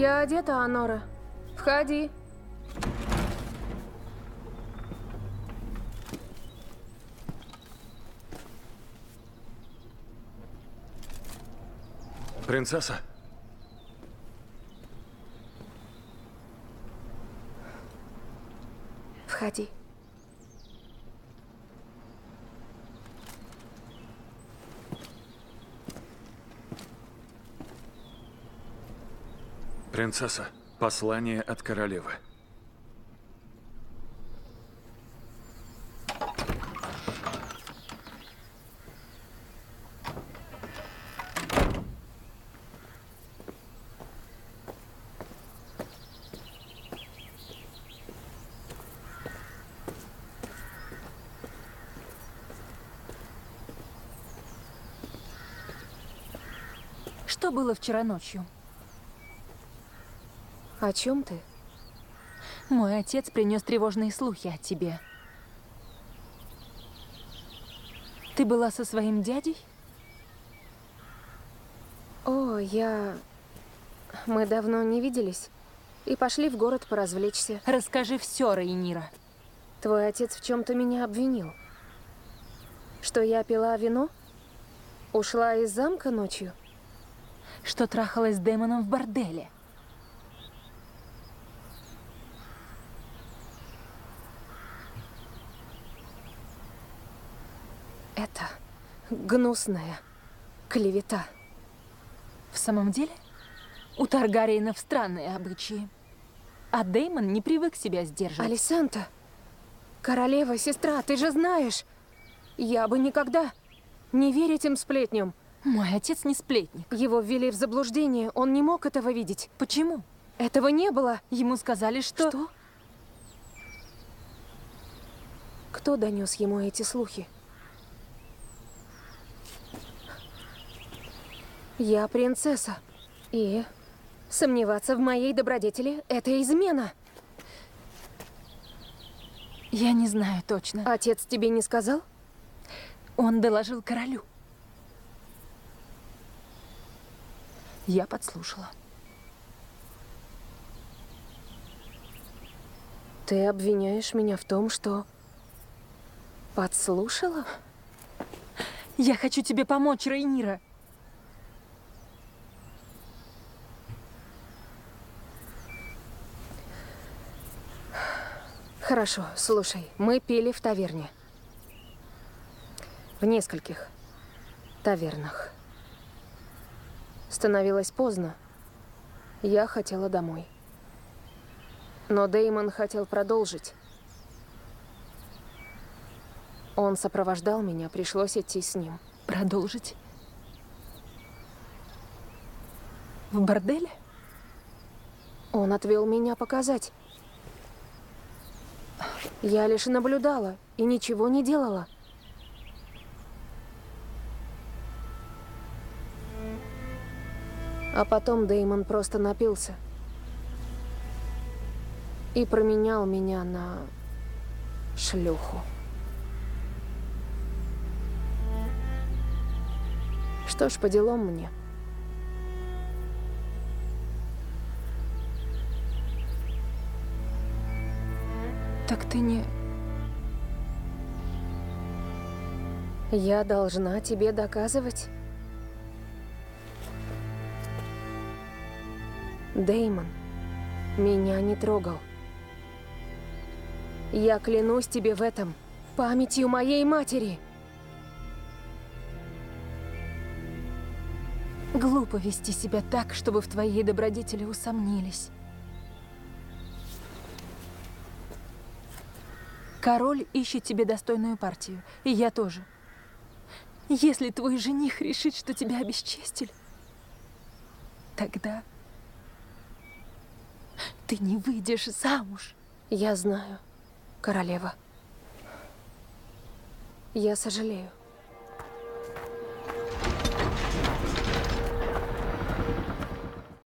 Я одета, Анора. Входи. Принцесса? Входи. Принцесса, послание от королевы. Что было вчера ночью? О чем ты? Мой отец принес тревожные слухи о тебе. Ты была со своим дядей? О, я... Мы давно не виделись. И пошли в город поразвлечься. Расскажи все, Рейнира. Твой отец в чем-то меня обвинил. Что я пила вино? Ушла из замка ночью? Что трахалась с Дэймоном в борделе? Это гнусная клевета. В самом деле? У Таргариенов странные обычаи. А Дэймон не привык себя сдерживать. Алисанта, королева, сестра, ты же знаешь. Я бы никогда не верь этим сплетням. Мой отец не сплетник. Его ввели в заблуждение, он не мог этого видеть. Почему? Этого не было. Ему сказали, что... Что? Кто донес ему эти слухи? Я принцесса. И сомневаться в моей добродетели – это измена. Я не знаю точно. Отец тебе не сказал? Он доложил королю. Я подслушала. Ты обвиняешь меня в том, что подслушала? Я хочу тебе помочь, Рейнира. Хорошо, слушай, мы пили в таверне. В нескольких тавернах. Становилось поздно. Я хотела домой. Но Деймон хотел продолжить. Он сопровождал меня, пришлось идти с ним. Продолжить? В борделе? Он отвел меня показать. Я лишь наблюдала и ничего не делала. А потом Деймон просто напился. И променял меня на шлюху. Что ж, по делам мне. Так ты не... Я должна тебе доказывать? Деймон меня не трогал. Я клянусь тебе в этом памятью моей матери. Глупо вести себя так, чтобы в твоей добродетели усомнились. Король ищет тебе достойную партию, и я тоже. Если твой жених решит, что тебя обесчестили, тогда ты не выйдешь замуж. Я знаю, королева. Я сожалею.